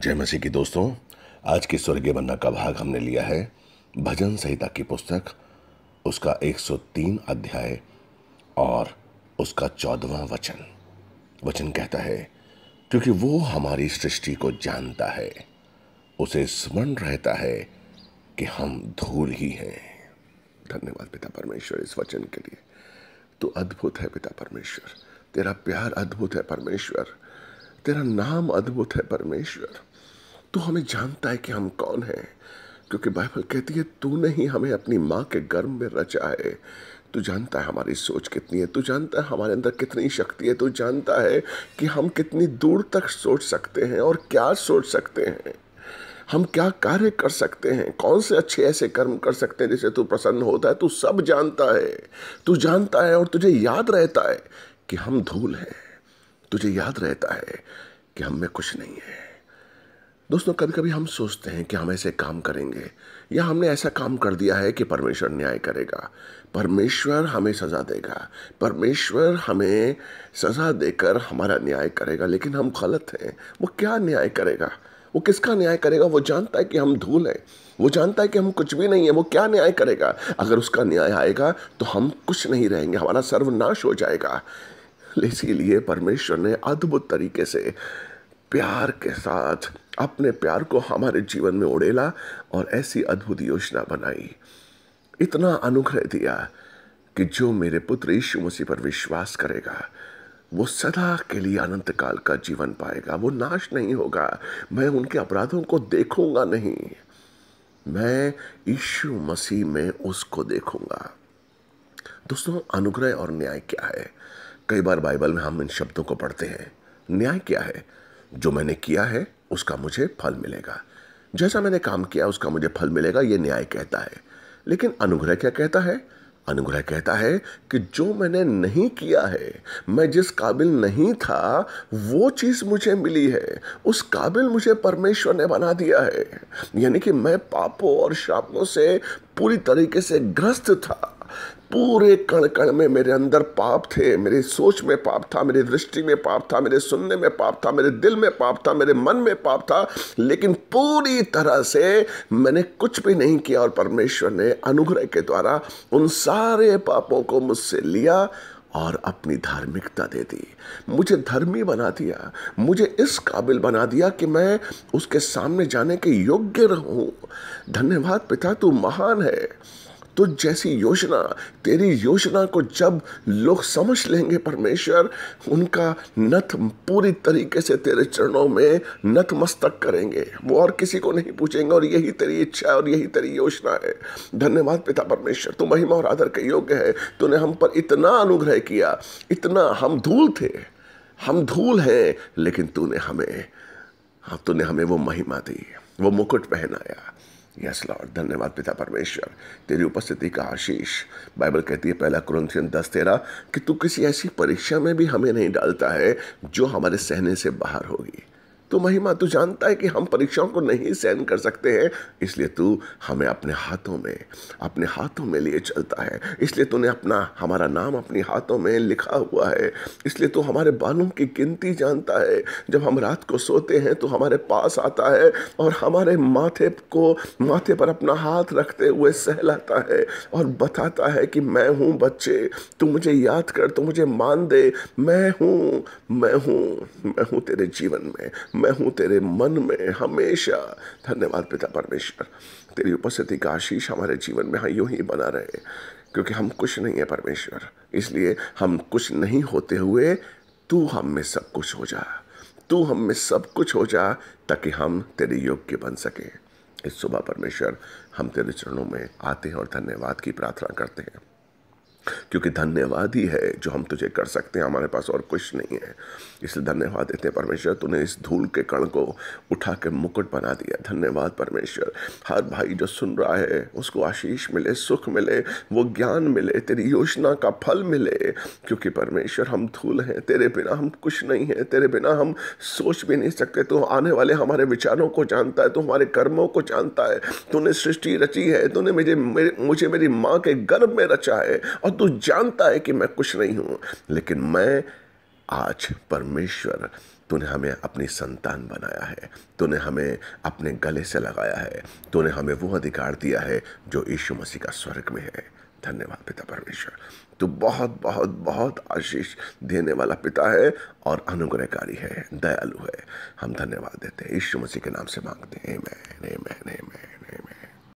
जय मसीह की दोस्तों, आज की स्वर्गीय बन्ना का भाग हमने लिया है भजन संहिता की पुस्तक, उसका 103 अध्याय और उसका चौदवा वचन। वचन कहता है, क्योंकि वो हमारी सृष्टि को जानता है, उसे स्मरण रहता है कि हम धूल ही हैं। धन्यवाद पिता परमेश्वर इस वचन के लिए। तो अद्भुत है पिता परमेश्वर, तेरा प्यार अद्भुत है परमेश्वर, तेरा नाम अद्भुत है परमेश्वर। तू हमें जानता है कि हम कौन हैं, क्योंकि बाइबल कहती है तूने ही हमें अपनी माँ के गर्भ में रचा है तू जानता है हमारी सोच कितनी है, तू जानता है हमारे अंदर कितनी शक्ति है, तू जानता है कि हम कितनी दूर तक सोच सकते हैं और क्या सोच सकते हैं। हम क्या कार्य कर सकते हैं, कौन से अच्छे ऐसे कर्म कर सकते हैं जिससे तू प्रसन्न होता है, तू सब जानता है। तू जानता है और तुझे याद रहता है कि हम धूल हैं। तुझे याद रहता है कि हम में कुछ नहीं है। दोस्तों कभी कभी हम सोचते हैं कि हम ऐसे काम करेंगे, या हमने ऐसा काम कर दिया है कि परमेश्वर न्याय करेगा। परमेश्वर हमें सज़ा देगा। परमेश्वर हमें सज़ा देकर हमारा न्याय करेगा, लेकिन हम गलत हैं। वो क्या न्याय करेगा? वो किसका न्याय करेगा? वो जानता है कि हम धूल हैं। वो जानता है कि हम कुछ भी नहीं है। वो क्या न्याय करेगा? अगर उसका न्याय आएगा तो हम कुछ नहीं रहेंगे। हमारा सर्वनाश हो जाएगा। इसीलिए परमेश्वर ने अद्भुत तरीके से प्यार के साथ अपने प्यार को हमारे जीवन में उड़ेला और ऐसी अद्भुत योजना बनाई। इतना अनुग्रह दिया कि जो मेरे पुत्र यीशु मसीह पर विश्वास करेगा, वो सदा के लिए अनंत काल का जीवन पाएगा। वो नाश नहीं होगा। मैं उनके अपराधों को देखूँगा नहीं। मैं यीशु मसीह में उसको देखूँगा। दोस्तों, अनुग्रह और न्याय क्या है? कई बार बाइबल में हम इन शब्दों को पढ़ते हैं। न्याय क्या है? जो मैंने किया है, उसका मुझे फल मिलेगा। जैसा मैंने काम किया, उसका मुझे फल मिलेगा, ये न्याय कहता है। लेकिन अनुग्रह क्या कहता है? अनुग्रह कहता है कि जो मैंने नहीं किया है, मैं जिस काबिल नहीं था, वो चीज़ मुझे मिली है। उस काबिल मुझे परमेश्वर ने बना दिया है। यानी कि मैं पापों और शापों से पूरी तरीके से ग्रस्त था। पूरे कण कण में मेरे अंदर पाप थे, मेरी सोच में पाप था, मेरी दृष्टि में पाप था, मेरे सुनने में पाप था, मेरे दिल में पाप था, मेरे मन में पाप था, लेकिन पूरी तरह से मैंने कुछ भी नहीं किया और परमेश्वर ने अनुग्रह के द्वारा उन सारे पापों को मुझसे लिया और अपनी धार्मिकता दे दी। मुझे धर्मी बना दिया, मुझे इस काबिल बना दिया कि मैं उसके सामने जाने के योग्य रहूँ। धन्यवाद पिता, तू महान है। तो जैसी योजना, तेरी योजना को जब लोग समझ लेंगे परमेश्वर, उनका नथ पूरी तरीके से तेरे चरणों में नतमस्तक करेंगे। वो और किसी को नहीं पूछेंगे, और यही तेरी इच्छा और यही तेरी योजना है। धन्यवाद पिता परमेश्वर, तू महिमा और आदर के योग्य है। तूने हम पर इतना अनुग्रह किया, इतना हम धूल थे, हम धूल हैं, लेकिन तूने हमें हाँ तूने हमें वो महिमा दी, वो मुकुट पहनाया। यस लॉर्ड धन्यवाद, पिता परमेश्वर। तेरी उपस्थिति का आशीष। बाइबल कहती है, पहला क्रंथियन दस तेरा कि तू किसी ऐसी परीक्षा में भी हमें नहीं डालता है, जो हमारे सहने से बाहर होगी। तो महिमा तू जानता है कि हम परीक्षाओं को नहीं सहन कर सकते हैं। इसलिए तू हमें अपने हाथों में, अपने हाथों में लिए चलता है। इसलिए तूने अपना, हमारा नाम अपने हाथों में लिखा हुआ है। इसलिए तू हमारे बालों की गिनती जानता है। जब हम रात को सोते हैं तो हमारे पास आता है और हमारे माथे को, माथे पर अपना हाथ रखते हुए सहलाता है और बताता है कि मैं हूँ बच्चे। तू मुझे याद कर, तू मुझे मान दे। मैं हूँ मैं हूँ मैं हूँ तेरे जीवन में। मैं हूँ तेरे मन में हमेशा। धन्यवाद पिता परमेश्वर। तेरी उपस्थिति का आशीष हमारे जीवन में हाँ यूँ ही बना रहे, क्योंकि हम कुछ नहीं है परमेश्वर। इसलिए हम कुछ नहीं होते हुए तू हम में सब कुछ हो जा। तू हम में सब कुछ हो जा, ताकि हम तेरे योग्य बन सके। इस सुबह परमेश्वर, हम तेरे चरणों में आते हैं और धन्यवाद की प्रार्थना करते हैं। क्योंकि धन्यवाद ही है जो हम तुझे कर सकते हैं, हमारे पास और कुछ नहीं है। इसलिए धन्यवाद देते हैं परमेश्वर, तूने इस धूल के कण को उठा के मुकुट बना दिया। धन्यवाद परमेश्वर। हर भाई जो सुन रहा है, उसको आशीष मिले, सुख मिले, वो ज्ञान मिले, तेरी योजना का फल मिले। क्योंकि परमेश्वर, हम धूल हैं, तेरे बिना हम कुछ नहीं हैं, तेरे बिना हम सोच भी नहीं सकते। तो आने वाले हमारे विचारों को जानता है तो हमारे कर्मों को जानता है। तूने सृष्टि रची है, तूने मुझे मुझे मेरी माँ के गर्भ में रचा है, और तू जानता है कि मैं कुछ नहीं हूँ। लेकिन मैं, आज परमेश्वर, तूने हमें अपनी संतान बनाया है। तूने हमें अपने गले से लगाया है। तूने हमें वो अधिकार दिया है जो यीशु मसीह का स्वर्ग में है। धन्यवाद पिता परमेश्वर। तू बहुत बहुत बहुत आशीष देने वाला पिता है और अनुग्रहकारी है, दयालु है। हम धन्यवाद देते हैं। यीशु मसीह के नाम से मांगते हैं। मैं